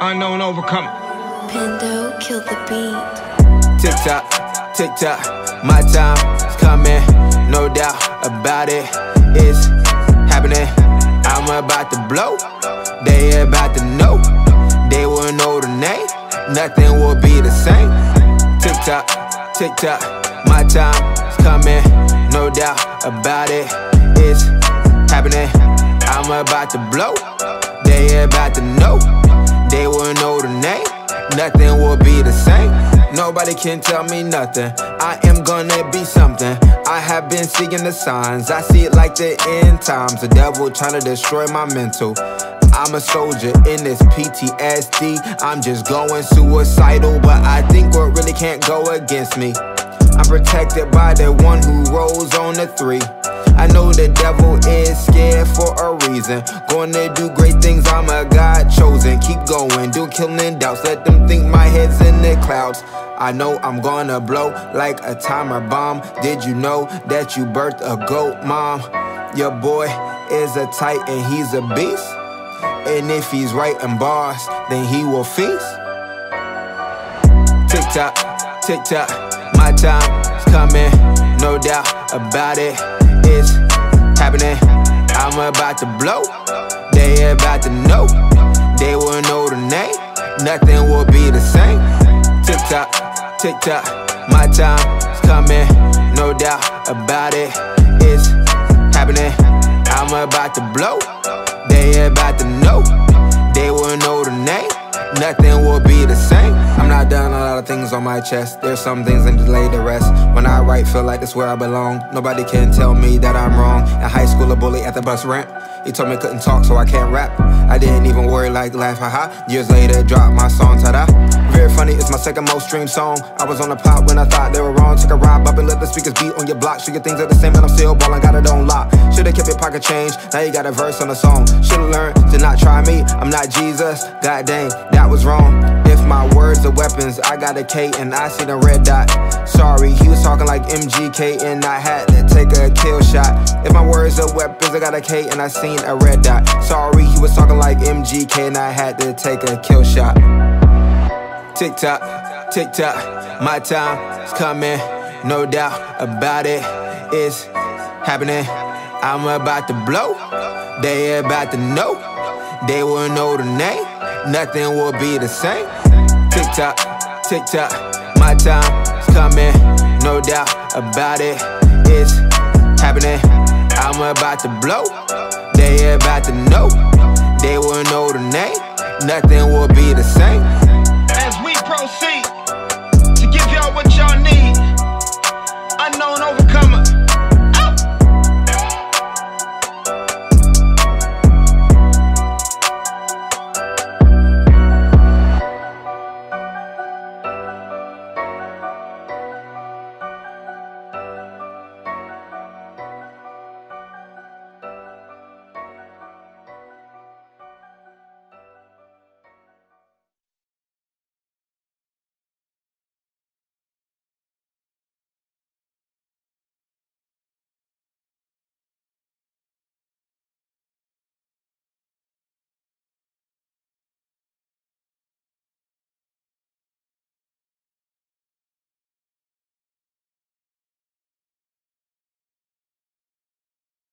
Unknown Overcomer. Pendo killed the beat. Tick tock, tick tock, my time is coming, no doubt about it. It's happening. I'm about to blow. They about tick tock, my time is coming, no doubt about it. It's happening. I'm about to blow. They about to know. They will know the name. Nothing will be the same. Nobody can tell me nothing. I am gonna be something. I have been seeing the signs. I see it like the end times. The devil trying to destroy my mental. I'm a soldier in this PTSD. I'm just going suicidal, but I think what really can't go against me. I'm protected by the one who rolls on the three. I know the devil is scared for a reason. Gonna do great things, I'm a God chosen. Keep going, do killing doubts. Let them think my head's in the clouds. I know I'm gonna blow like a timer bomb. Did you know that you birthed a goat, mom? Your boy is a titan, he's a beast. And if he's writing bars, then he will feast. Tick tock, tick tock, my time is coming, no doubt about it. It's happening. I'm about to blow. They about to know. They will know the name. Nothing will be the same. Tick tock, tick tock, my time is coming, no doubt about it. It's happening. I'm about to blow. They about to know. I'm not done a lot of things on my chest. There's some things I delay the rest. When I write, feel like that's where I belong. Nobody can tell me that I'm wrong. In high school, a bully at the bus ramp. He told me I couldn't talk, so I can't rap. I didn't even worry like laugh, haha. Years later, dropped my song, ta-da. Very funny, it's my second most streamed song. I was on the pop when I thought they were wrong. Took a ride up and let the speakers beat on your block. Sure your things are the same, but I'm still ballin', got it on lock. Should've kept your pocket change, now you got a verse on the song. Should've learned to not try me, I'm not Jesus. God dang, that was wrong. My words are weapons, I got a K and I see the red dot. Sorry, he was talking like MGK and I had to take a kill shot. If my words are weapons, I got a K and I seen a red dot. Sorry, he was talking like MGK and I had to take a kill shot. Tick tock, tick tock, my time is coming, no doubt about it. It's happening. I'm about to blow. They about to know. They will know the name. Nothing will be the same. Tick tock, tick tock, my time is coming, no doubt about it. It's happening. I'm about to blow. They about to know. They will know the name. Nothing will be the same.